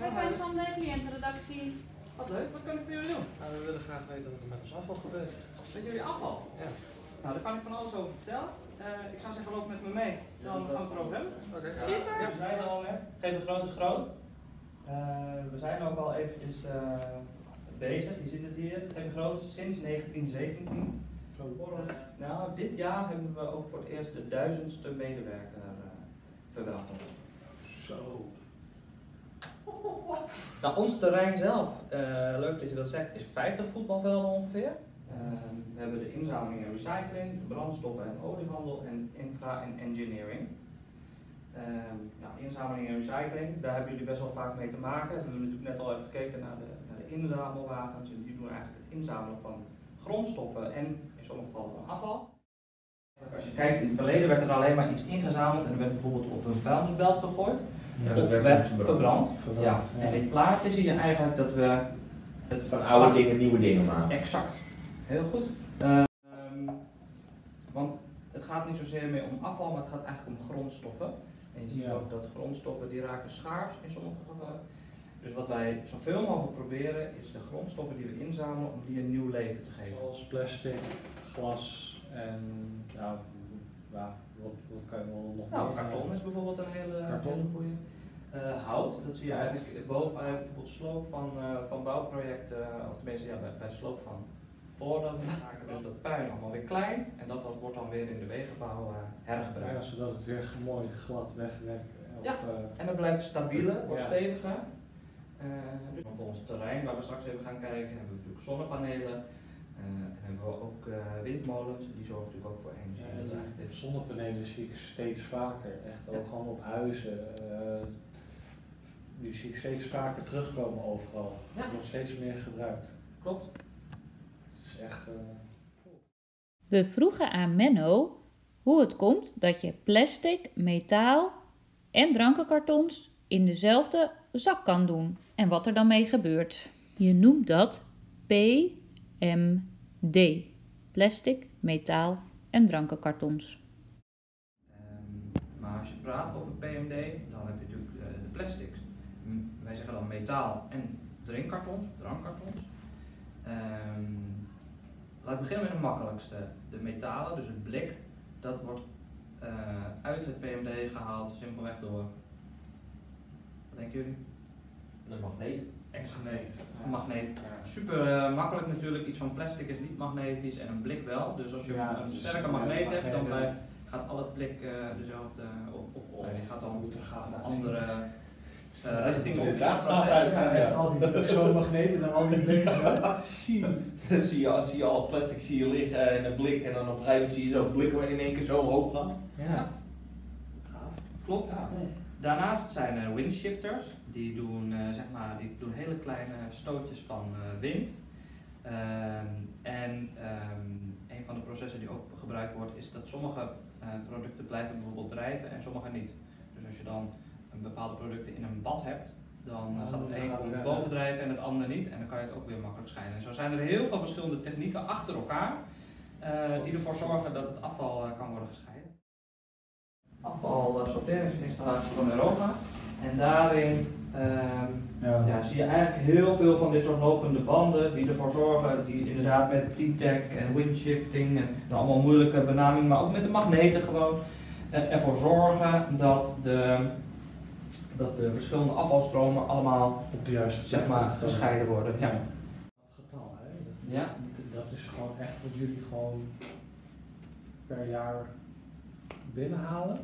wij zijn van de cliëntenredactie. Wat leuk, wat kan ik voor jullie doen? Nou, we willen graag weten wat er met ons afval gebeurt. Met jullie afval? Ja. Nou, daar kan ik van alles over vertellen. Eh, ik zou zeggen, loop met me mee. Dan gaan we het erover hebben. Oké. Super. Ja, we zijn er al met. Geen groot is groot. Eh, we zijn ook al eventjes eh, bezig. Je ziet het hier. Geen groot sinds 1917. Zo. Eh, nou, dit jaar hebben we ook voor het eerst de duizendste medewerker uh, verwelkomd. Zo. Nou, ons terrein zelf, eh, leuk dat je dat zegt, is 50 voetbalvelden ongeveer. Eh, we hebben de inzameling en recycling, brandstoffen en oliehandel en infra en engineering. Ehm, nou, inzameling en recycling, daar hebben jullie best wel vaak mee te maken. We hebben natuurlijk net al even gekeken naar de, naar de inzamelwagens. En die doen eigenlijk het inzamelen van grondstoffen en in sommige gevallen van afval. Als je kijkt, in het verleden werd er alleen maar iets ingezameld en er werd bijvoorbeeld op een vuilnisbelt gegooid. Ja, of werd verbrand. verbrand. Verbrand, Ja. ja. En in dit plaatje zie je eigenlijk dat we het Van oude dingen nieuwe dingen maken. Exact. Heel goed. Ehm, want het gaat niet zozeer meer om afval, maar het gaat eigenlijk om grondstoffen. En je ziet Ja. ook dat grondstoffen die raken schaars in sommige gevallen. Dus wat wij zoveel mogelijk proberen is de grondstoffen die we inzamelen om die een nieuw leven te geven. Zoals plastic, glas en ja, ja wat, wat kan je wel nog Nou, karton is bijvoorbeeld een hele, Karton. hele goede. Eh, hout, dat zie je eigenlijk boven bij bijvoorbeeld sloop van, eh, van bouwprojecten, of tenminste ja, bij, bij de sloop van voordat we maken dus dat puin allemaal weer klein en dat, wordt dan weer in de wegenbouw eh, hergebruikt. Ja, zodat het weer mooi glad wegwerkt. Ja. eh, En dat blijft stabieler, wordt Ja. steviger. Eh, dus op ons terrein waar we straks even gaan kijken hebben we natuurlijk zonnepanelen. Eh, en hebben we ook eh, windmolens, die zorgen natuurlijk ook voor energie. Ja, de zonnepanelen zie ik steeds vaker. Echt ook Ja. gewoon op huizen. eh, die zie ik steeds vaker terugkomen overal. Ja. Nog steeds meer gebruikt. Klopt. Het is echt. eh, We vroegen aan Menno hoe het komt dat je plastic, metaal en drankenkartons in dezelfde zak kan doen en wat er dan mee gebeurt. Je noemt dat PMD: plastic, metaal en drankenkartons. Ehm, maar als je praat over PMD, dan heb je natuurlijk eh, de plastics. M- wij zeggen dan metaal en drinkkartons, of drankkartons. Ehm, laat ik beginnen met de makkelijkste. De metalen, dus het blik, dat wordt eh, uit het PMD gehaald simpelweg door. Wat denken jullie? Een magneet. Magneet. Magneet. Super eh, makkelijk natuurlijk, iets van plastic is niet magnetisch en een blik wel. Dus als je Ja, een dus, sterke ja, magneet hebt, dan blijft, gaat al het blik eh, dezelfde op. Of, of gaat dan er andere eh, Ja, richting dat er het graag proces. uit zijn, ja. al die zo'n magneet en dan al die blikken zie je, zie je al plastic zie je liggen en een blik en dan op een gegeven moment zie je zo blikken in één keer zo omhoog gaan. Ja. Klopt. Daarnaast zijn er windshifters, die doen, eh, zeg maar, die doen hele kleine stootjes van eh, wind. Ehm, en ehm, een van de processen die ook gebruikt wordt, is dat sommige eh, producten blijven bijvoorbeeld drijven en sommige niet. Dus als je dan een bepaalde producten in een bad hebt, dan gaat het een komt weg. bovendrijven en het ander niet. En dan kan je het ook weer makkelijk scheiden. En zo zijn er heel veel verschillende technieken achter elkaar, die ervoor zorgen dat het afval kan worden gescheiden afvalsorteringsinstallatie van Europa. En daarin ehm, Ja. ja, zie je eigenlijk heel veel van dit soort lopende banden die ervoor zorgen, die inderdaad met T-Tech en windshifting en nou, allemaal moeilijke benamingen, maar ook met de magneten gewoon, eh, ervoor zorgen dat de, dat de verschillende afvalstromen allemaal Op de juiste zeg maar gescheiden worden. Ja. Dat getal, hè? Dat, Ja. dat is gewoon echt wat jullie gewoon per jaar binnenhalen.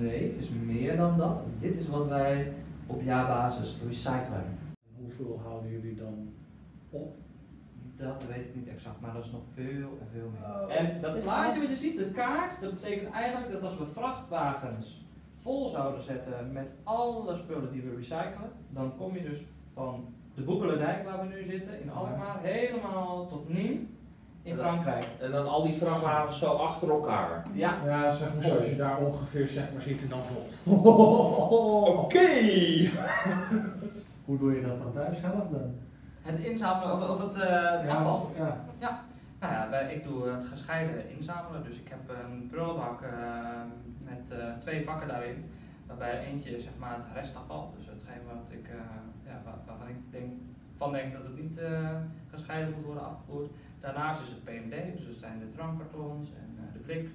Nee, het is meer dan dat. Dit is wat wij op jaarbasis recyclen. En hoeveel houden jullie dan op? Dat weet ik niet exact, maar dat is nog veel en veel meer. Oh. En dat plaatje wat je ziet, de kaart, dat betekent eigenlijk dat als we vrachtwagens vol zouden zetten met alle spullen die we recyclen, dan kom je dus van de Boekelendijk waar we nu zitten, in Alkmaar, helemaal tot Nîmes in Frankrijk. En dan al die vrachtwagens zo achter elkaar. Ja, Ja, zeg maar zoals je daar ongeveer zeg maar ziet en dan zo. Oké! Hoe doe je dat dan thuis zelf dan? het inzamelen of, of het, eh, het afval. Ja. Nou ja, wij, ik doe het gescheiden inzamelen, dus ik heb een prullenbak eh, met eh, twee vakken daarin. Waarbij eentje is zeg maar het restafval, dus hetgeen wat ik, eh, ja, waar- waarvan ik denk, van denk dat het niet eh, gescheiden moet worden afgevoerd. Daarnaast is het PMD, dus dat zijn de drankkartons en eh, de blik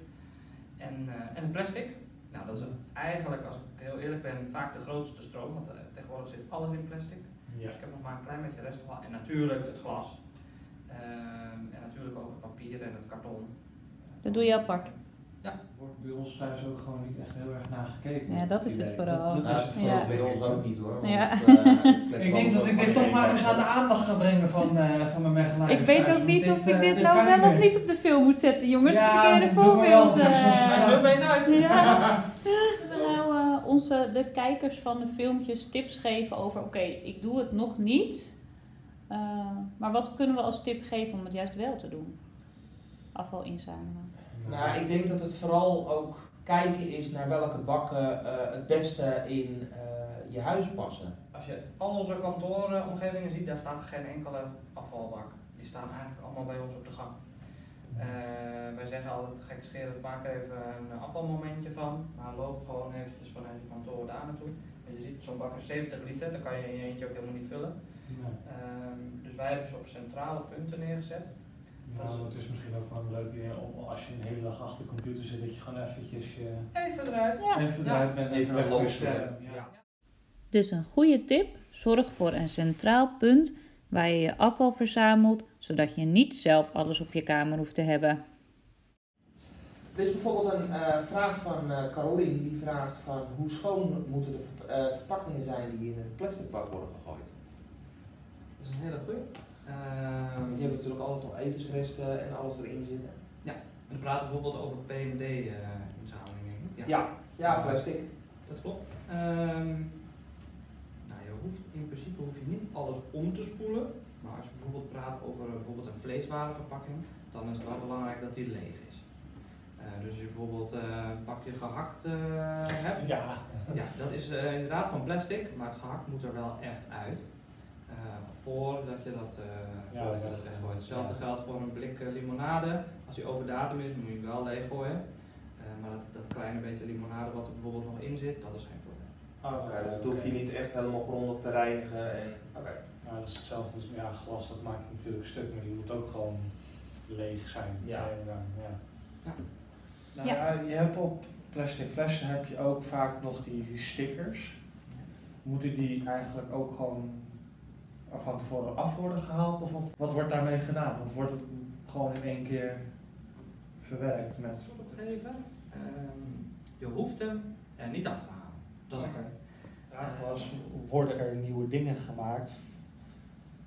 en, eh, en het plastic. Nou, dat is eigenlijk, als ik heel eerlijk ben, vaak de grootste stroom, want eh, tegenwoordig zit alles in plastic. Ja. Dus ik heb nog maar een klein beetje restafval en natuurlijk het glas. Ehm, en natuurlijk ook het papier en het karton. Dat doe je apart. Wordt bij ons thuis ook gewoon niet echt heel erg naar gekeken. Ja, dat is het vooral. Dat, dat is het voor Ja. bij ons ook niet hoor. Want, Ja. eh, Ik denk dat ik dit toch maar eens aan de aandacht ga brengen van, eh van mijn Mechelaars. Ik weet ook niet of ik eh, dit nou wel of niet op de film moet zetten, jongens. Ja, het verkeerde doe maar wel, voorbeeld. is er opeens uit! Ja. We nou eh, onze, de kijkers van de filmpjes tips geven over, oké, ik doe het nog niet. eh, maar wat kunnen we als tip geven om het juist wel te doen? Afval inzamelen. Nou, ik denk dat het vooral ook kijken is naar welke bakken eh, het beste in eh, je huis passen. Als je al onze kantooromgevingen ziet, daar staat geen enkele afvalbak. Die staan eigenlijk allemaal bij ons op de gang. Eh, wij zeggen altijd, gek scherend, maak er even een afvalmomentje van. Maar loop gewoon eventjes vanuit je kantoor daar naartoe. En je ziet, zo'n bak is 70 liter, dat kan je in je eentje ook helemaal niet vullen. Nee. Ehm, dus wij hebben ze op centrale punten neergezet. Nou, het is misschien ook wel een leuk idee om als je een hele dag achter de computer zit, dat je gewoon eventjes je Even eruit. Ja. even Ja. eruit bent, Even even een weg scherm. Ja. Ja. Dus een goede tip, zorg voor een centraal punt waar je je afval verzamelt, zodat je niet zelf alles op je kamer hoeft te hebben. Er is bijvoorbeeld een eh, vraag van eh Carolien die vraagt van hoe schoon moeten de eh, verpakkingen zijn die in een plastic bak worden gegooid. Dat is een hele goeie. Want je hebt natuurlijk altijd nog etensresten en alles erin zitten. we praten bijvoorbeeld over PMD-inzamelingen. Ja, ja plastic. Dat klopt. Ehm, nou, je hoeft in principe hoef je niet alles om te spoelen. Maar als je bijvoorbeeld praat over eh, bijvoorbeeld een vleeswarenverpakking, dan is het wel belangrijk dat die leeg is. Eh, dus als je bijvoorbeeld eh, een pakje gehakt eh, hebt, Ja. ja, dat is eh, inderdaad van plastic, maar het gehakt moet er wel echt uit. Eh, voordat je dat, eh Ja, voordat je dat weggooit. Hetzelfde Ja. geldt voor een blik eh, limonade. Als die over datum is, moet je hem wel leeggooien. Eh, maar dat, dat kleine beetje limonade wat er bijvoorbeeld nog in zit, dat is geen probleem. Oké, dus dat hoef je niet echt helemaal grondig te reinigen. En, oké. Nou, dat is hetzelfde als ja, glas, dat maak je natuurlijk stuk, maar die moet ook gewoon leeg zijn. Ja. Ja. Ja. Nou ja. je hebt op plastic flessen heb je ook vaak nog die stickers. Moeten die eigenlijk ook gewoon van tevoren af worden gehaald? Of, of wat wordt daarmee gedaan? Of wordt het gewoon in één keer verwerkt met... opgeven. Ehm, je hoeft hem niet af te halen. Dat is Oké. oké. Ja, was, worden er nieuwe dingen gemaakt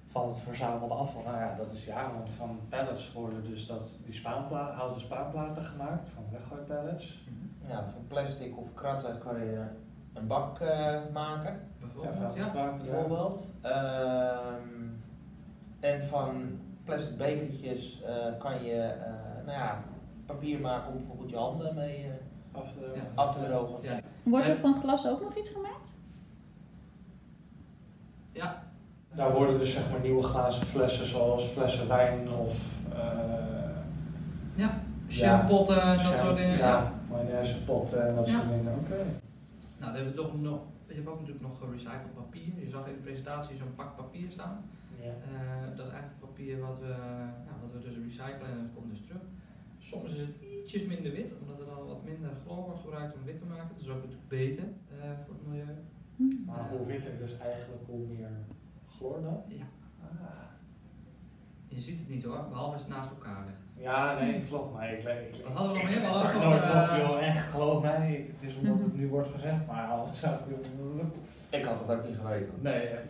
van het verzamelde afval? Nou ja, dat is ja, want van pallets worden dus dat, die spaanpla houten spaanplaten gemaakt, van weggooipallets. Ja, van plastic of kratten kan je een bak eh, maken, Bijvoorbeeld, ja. vaak, bijvoorbeeld. Ehm, en van plastic bekertjes eh, kan je eh, nou ja, papier maken om bijvoorbeeld je handen mee eh, Af te, Ja. af te drogen. Ja. Wordt er van glas ook nog iets gemaakt? ja, Daar worden dus zeg maar nieuwe glazen flessen zoals flessen wijn of eh ja. Shampotten, dat jam- soort dingen. Ja. Ja, mayonaise potten en dat Ja. soort dingen. Oké. Nou, dan hebben we toch nog, je hebt ook natuurlijk nog gerecycled papier. Je zag in de presentatie zo'n pak papier staan. Ja. Eh, dat is eigenlijk papier wat we, ja, wat we dus recyclen en het komt dus terug. Soms is het ietsjes minder wit, omdat er dan wat minder chloor wordt gebruikt om wit te maken. Dat is ook natuurlijk beter eh, voor het milieu. Hm. Maar hoe witter dus eigenlijk hoe meer chloor dan? Ja. Ah. Je ziet het niet hoor, behalve als het naast elkaar ligt. Ja, nee, klopt. Maar ik, ik, ik, Wat hadden we nog ik meer? Nog, nooit op, eh, joh. Echt, geloof mij. Ik- Het is omdat het nu wordt gezegd, maar anders zou ik... Ik had het ook niet geweten. Nee, echt.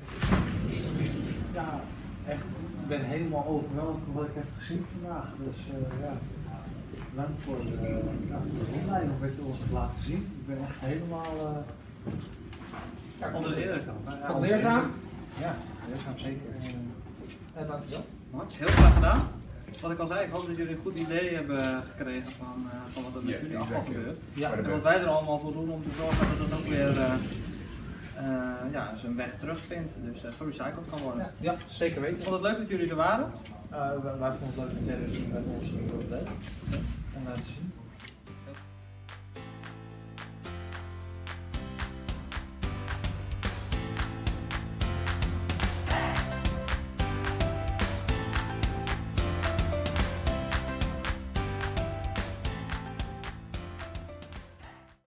Ja, echt. Ik ben helemaal overweldigd van wat ik heb gezien vandaag. Dus eh, ja, bedankt voor de, ja, voor de rondleiding of wat je ons hebt laten zien. Ik ben echt helemaal... eh ja, onder de indruk dan. Ja, Vond onder de leerzaam? Ja, leerzaam zeker. Eh, Ja, dankjewel. Max? Heel graag gedaan. Wat ik al zei, ik hoop dat jullie een goed idee hebben gekregen van, eh, van wat er met jullie afval gebeurt. Ja, En wat wij er allemaal voor doen om te zorgen dat het ook weer eh, eh, ja, zijn weg terugvindt. Dus eh, gerecycled kan worden. Ja, zeker Ik weten. vond het leuk dat jullie er waren. Uh, wij, wij vonden het leuk dat jij dit met ons wilde delen.